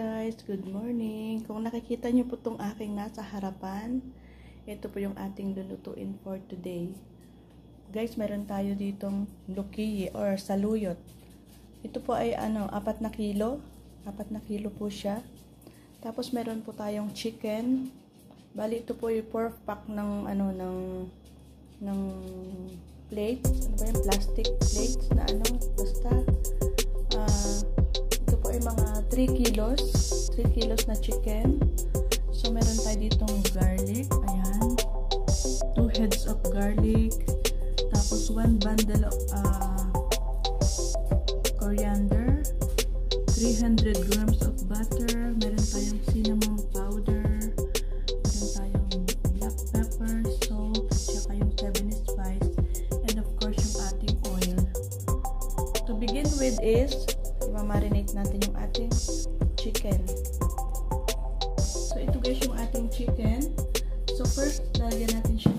guys, good morning. Kung nakikita niyo po itong aking nasa harapan, ito po yung ating lulutuin for today. Guys, meron tayo ditong lukiyi or saluyot. Ito po ay ano, apat na kilo. Apat na kilo po siya. Tapos meron po tayong chicken. Bali ito po yung 4 pack ng ano ng ng plates. Ano ba yung plastic plates na ano, basta 3 kilos. 3 kilos na chicken. So, meron tayo ditong garlic. Ayan. 2 heads of garlic. Tapos, 1 bundle of uh, coriander. 300 grams of butter. Meron tayong cinnamon powder. Meron tayong black pepper, salt, at saka yung 7 spice. And of course, yung ating oil. To begin with is i-marinate natin yung ating chicken. So, ito guys yung ating chicken. So, first, lalagyan natin siya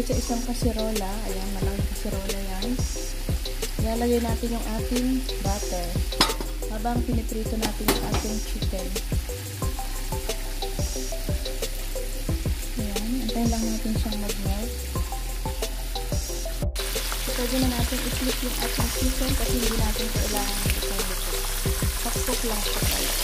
guys, sa isang kasirola, ayan, malaking kasirola yan, ilalagay natin yung ating butter habang piniprito natin yung ating chicken. Ayan, antayin lang natin siyang mag-melt. So, pwede na natin i-flip yung ating chicken kasi hindi natin kailangan ito. Pakpok lang siya guys.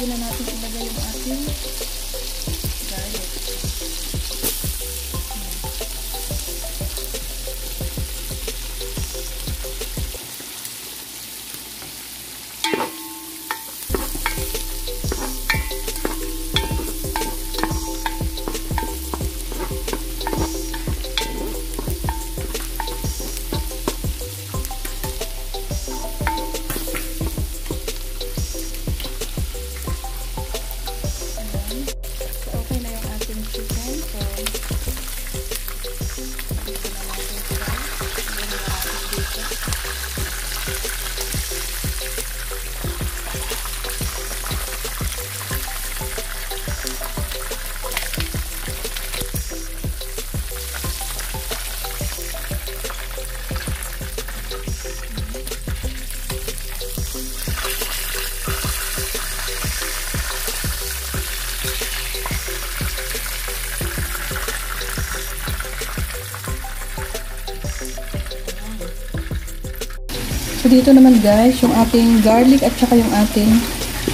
Pwede na natin ilagay yung ating dito naman guys, yung ating garlic at saka yung ating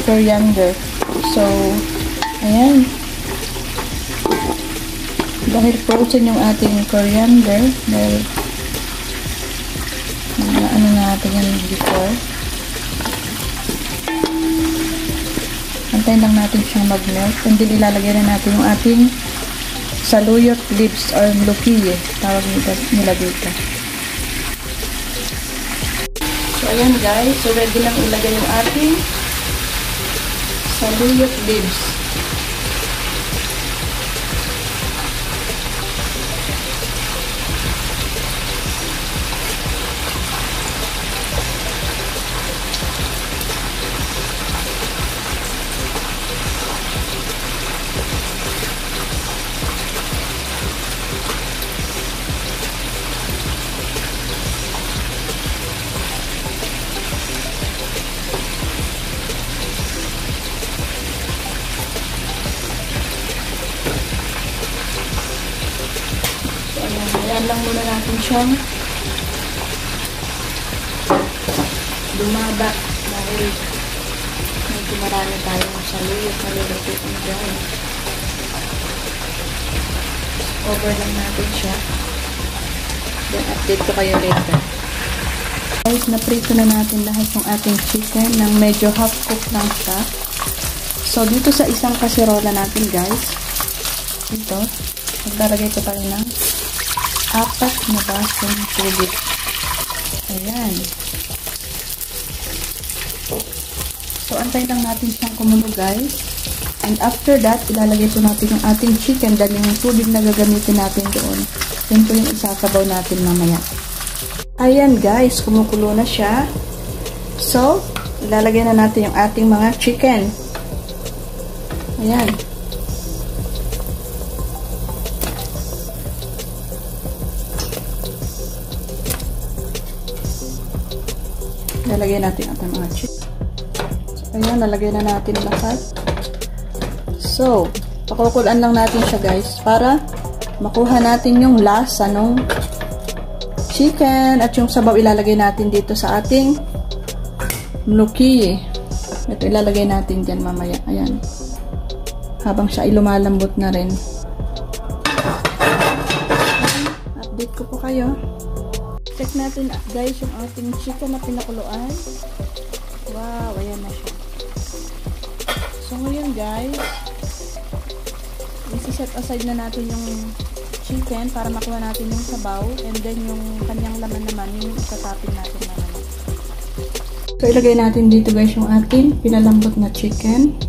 coriander. So, ayan. Dahil frozen yung ating coriander, dahil mga ano natin yan before. Antayin lang natin siyang mag-melt. And then ilalagay na natin yung ating saluyot leaves or lukiye. Tawag nila dito. So, ayan guys. So, ready lang ilagay yung ating saluyot leaves. Siyang dumaba dahil medyo marami tayong saluyot na lulutuin dyan. Over lang natin siya. Then, update ko kayo later. Guys, naprito na natin lahat yung ating chicken ng medyo half cook lang siya. So, dito sa isang kaserola natin, guys, ito, maglalagay ko tayo ng apat na basong tubig. Ayan. So, antay lang natin siyang kumulo, guys. And after that, ilalagay po natin yung ating chicken dahil yung tubig na gagamitin natin doon. Yun po yung isasabaw natin mamaya. Ayan, guys. Kumukulo na siya. So, ilalagay na natin yung ating mga chicken. Ayan. Lalagay natin ang. So, ayan, nalagay na natin lahat. So, pakukulan lang natin siya guys para makuha natin yung lasa ng chicken at yung sabaw ilalagay natin dito sa ating gnocchi. Ito ilalagay natin dyan mamaya. Ayan. Habang siya ay lumalambot na rin. Update ko po kayo. Check natin guys yung ating chicken na pinakuluan. Wow, ayan na siya. So ngayon guys, isi-set aside na natin yung chicken para makuha natin yung sabaw and then yung kanyang laman naman yung itatapin natin na naman. So, ilagay natin dito guys yung ating pinalambot na chicken.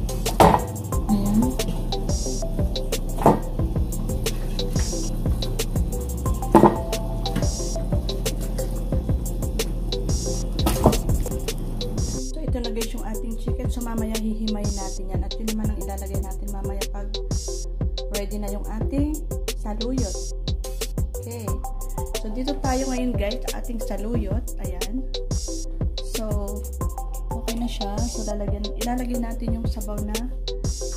Lalagyan, ilalagay natin yung sabaw na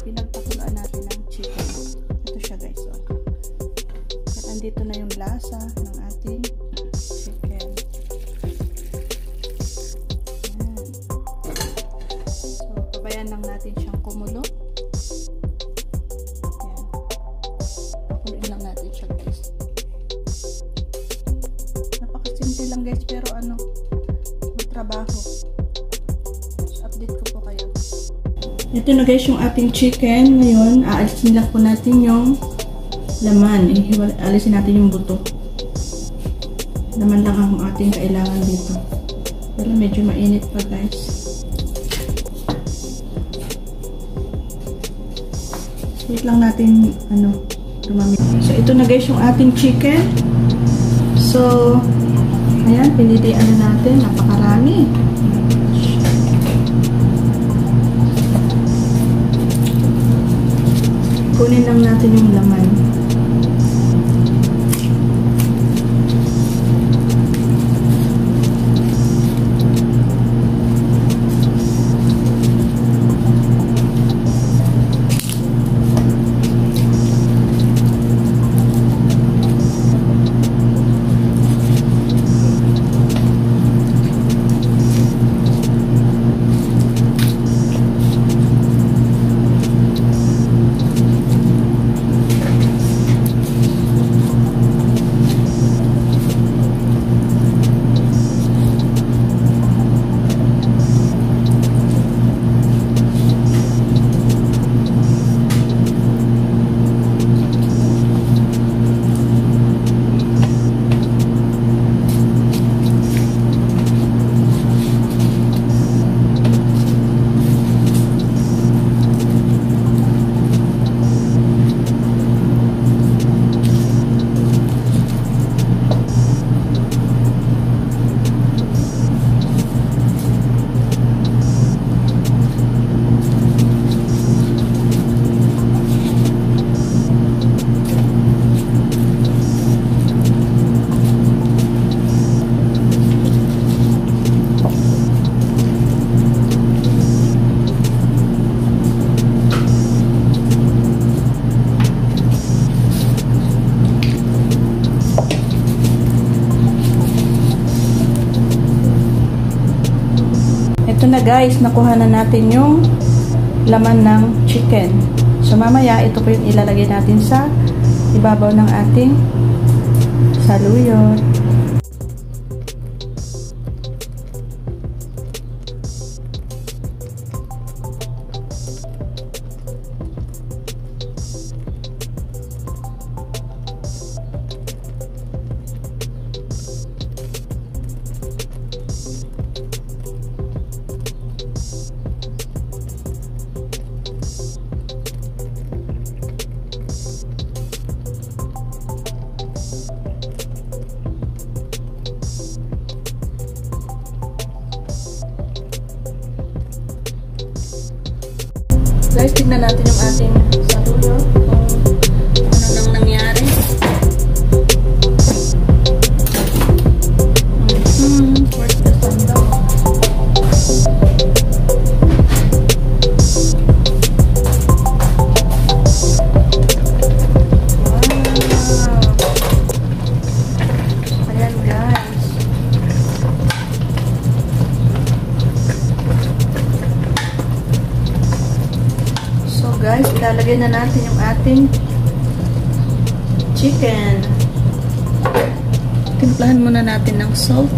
pinagpakuluan natin ng chicken. Ito siya guys. So, at andito na yung lasa ng ating Ito na guys yung ating chicken. Ngayon, aalisin lang po natin yung laman. Alisin natin yung buto. Laman lang ang ating kailangan dito. Pero medyo mainit pa guys. Wait lang natin ano, lumamig. So, ito na guys yung ating chicken. So, ayan, pinili ano natin. Napakarami. Kunin lang natin yung laman. Ito na guys, nakuha na natin yung laman ng chicken. So mamaya, ito po yung ilalagay natin sa ibabaw ng ating saluyot. Natin ilalagay na natin yung ating chicken. Timplahan muna natin ng salt.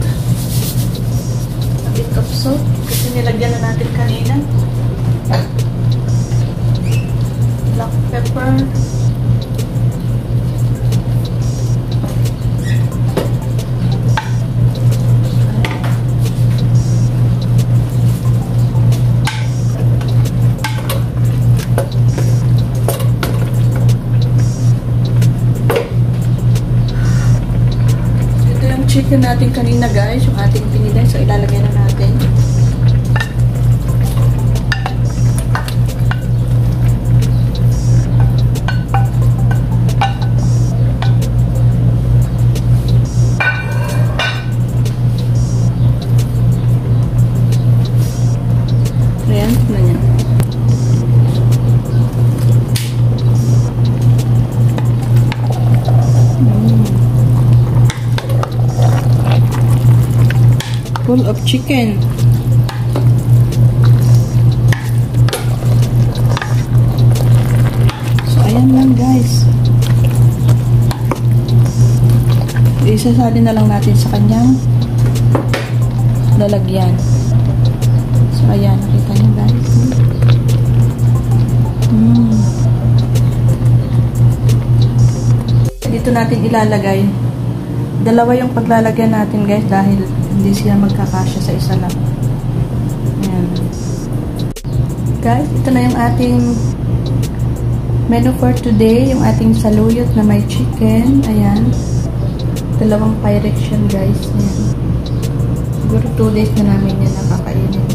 Full of chicken. So, ayan lang guys. Isasali na lang natin sa kanyang lalagyan. So, ayan. Nakita niyo guys. Mm. Dito natin ilalagay. Dalawa yung paglalagyan natin guys dahil hindi sila magkakasya sa isa lang. Ayan. Guys, ito na yung ating menu for today. Yung ating saluyot na may chicken. Ayan. Dalawang pyrex yan guys. Ayan. Siguro 2 days na namin yan nakakainin.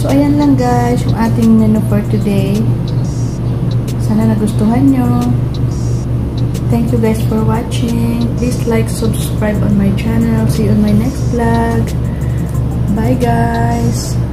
So, ayan lang guys, yung ating menu for today. Sana nagustuhan nyo. Thank you guys for watching. Please like, subscribe on my channel. See you on my next vlog. Bye guys!